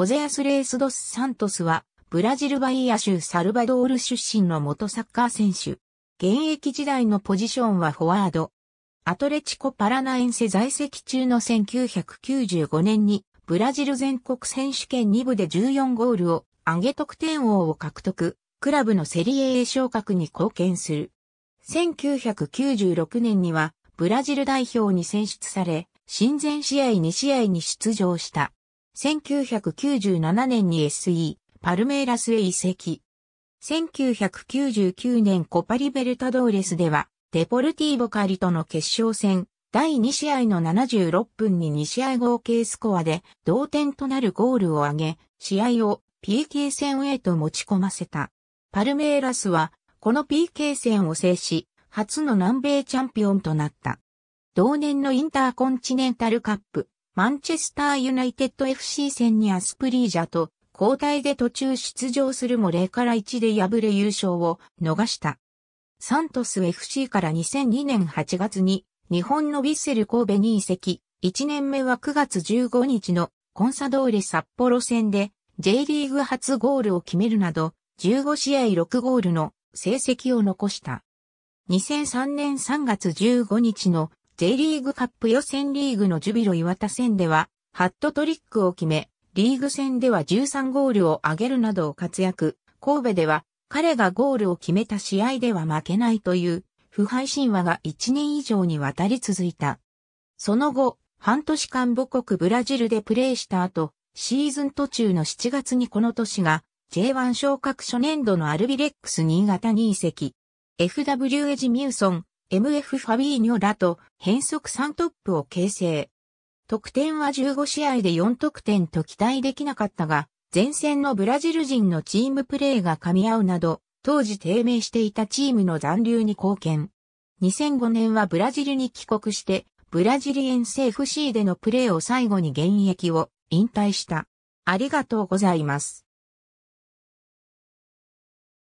オゼアス・レース・ドス・サントスは、ブラジルバイア州サルバドール出身の元サッカー選手。現役時代のポジションはフォワード。アトレチコ・パラナエンセ在籍中の1995年に、ブラジル全国選手権2部で14ゴールを上げ得点王を獲得、クラブのセリエ A 昇格に貢献する。1996年には、ブラジル代表に選出され、親善試合2試合に出場した。1997年に SE、パルメーラスへ移籍。1999年コパリベルタドーレスでは、デポルティーボカリとの決勝戦、第2試合の76分に2試合合計スコアで同点となるゴールを挙げ、試合を PK 戦へと持ち込ませた。パルメーラスは、この PK 戦を制し、初の南米チャンピオンとなった。同年のインターコンチネンタルカップ、マンチェスターユナイテッド FC 戦にアスプリージャと交代で途中出場するも0から1で敗れ優勝を逃した。サントス FC から2002年8月に日本のヴィッセル神戸に移籍。1年目は9月15日のコンサドーレ札幌戦で J リーグ初ゴールを決めるなど15試合6ゴールの成績を残した。2003年3月15日の J リーグカップ予選リーグのジュビロ岩田戦では、ハットトリックを決め、リーグ戦では13ゴールを挙げるなどを活躍。神戸では、彼がゴールを決めた試合では負けないという、不敗神話が1年以上にわたり続いた。その後、半年間母国ブラジルでプレーした後、シーズン途中の7月にこの年が J1 昇格初年度のアルビレックス新潟に移籍。FW エジミューソン、MF ファビーニョらと変則3トップを形成。得点は15試合で4得点と期待できなかったが、前線のブラジル人のチームプレーが噛み合うなど、当時低迷していたチームの残留に貢献。2005年はブラジルに帰国して、ブラジリエンセ FC でのプレーを最後に現役を引退した。ありがとうございます。